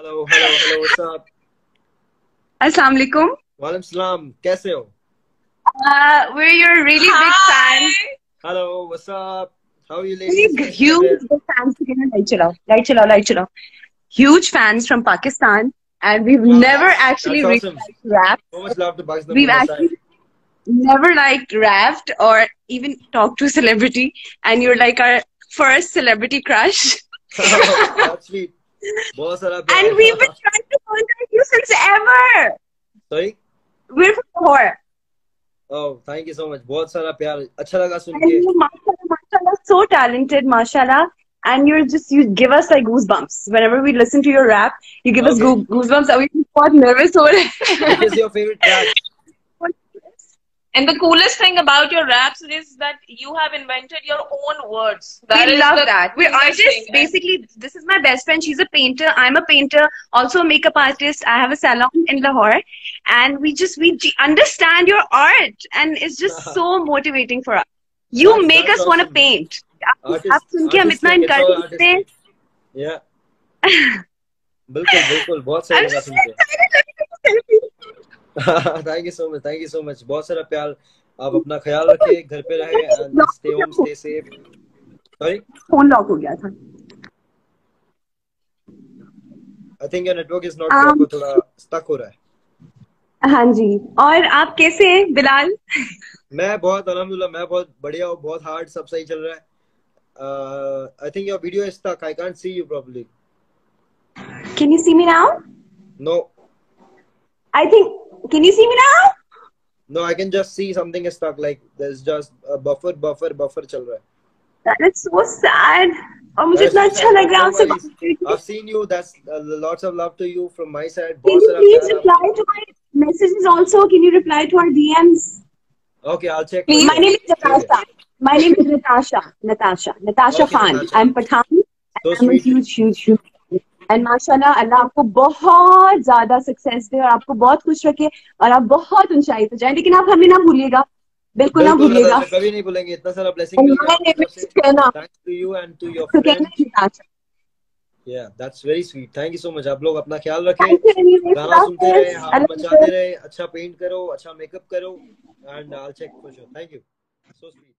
Hello hello hello what's up Assalamu alaikum. वालेकुम सलाम कैसे हो Uh, we're your really big fans. Hello what's up how are you Really ladies huge big fans. Again, light chilao, light chilao, light chilao. Huge fans from Pakistan, and we've Wow, never that's- actually that's really awesome. liked rap. so much love to Pakistan We've from my actually never liked rapped or even talked to a celebrity, and you're like our first celebrity crush. side that's sweet बहुत सारा प्यार and we've been trying to contact you since ever. sorry We're from Lahore. oh thank you so much बहुत सारा प्यार अच्छा लगा सुन And के you, mashallah, mashallah, so talented, mashallah. And you're just, you give us like goosebumps. Whenever we listen to your rap, you give us Okay. goo- goosebumps. Are we quite nervous over it? what is your favorite track And the coolest thing about your raps is that you have invented your own words. That we is love the that. We're coolest artists. thing. Basically, this is my best friend. She's a painter. I'm a painter, also a makeup artist. I have a salon in Lahore. And we just, we g- understand your art. And it's just so motivating for us. You That's- make that's us want to awesome. paint. Artist- आप सुन के हम इतना artistic, it's all encourage करते हैं artistic. yeah बिल्कुल बिल्कुल बहुत सही I'm लगा just सुन so के thank you so much thank you so much बहुत सारा प्यार आप अपना ख्याल रखिए घर पे रहे stay home stay safe sorry phone lock हो गया था। I think your network is not आपको थोड़ा स्टक हो रहा है। हाँ जी। और आप कैसे हैं बिलाल? मैं बहुत अल्हम्दुलिल्लाह मैं बहुत बढ़िया हूँ बहुत हार्ड सब सही चल रहा है। I think your video is stuck I can't see you properly Can you see me now? No I think. Can you see me now? No I can just see something is stuck like there is just buffer buffer buffer चल रहा है That is so sad. और मुझे That's इतना so अच्छा sad, लग रहा है no आपसे worries. बात करके। I've seen you that's uh, lots of love to you from my side Can बहुत you सारा please प्यार reply to my messages also? Can you reply to our DMs? आपको okay I'll check My name is ठीक है. Natasha. My name is Natasha. Natasha. Natasha Okay, Khan. Natasha. I'm Pathan. So I'm a sweet. huge, huge, huge. And माशाल्लाह अल्लाह आपको बहुत ज़्यादा success दे और आपको बहुत खुश रखे और आप बहुत ऊंचाई पे जाए। लेकिन आप हमें ना भूलिएगा। बिल्कुल ना भूलिएगा। कभी नहीं भूलेंगे। इतना सारा blessing and Natasha. Yeah that's very sweet thank you so much आप लोग अपना ख्याल रखें। Thank you. गाना सुनते रहे हाथ मचाते रहे अच्छा पेंट करो अच्छा मेकअप करो and I check for sure thank you so sweet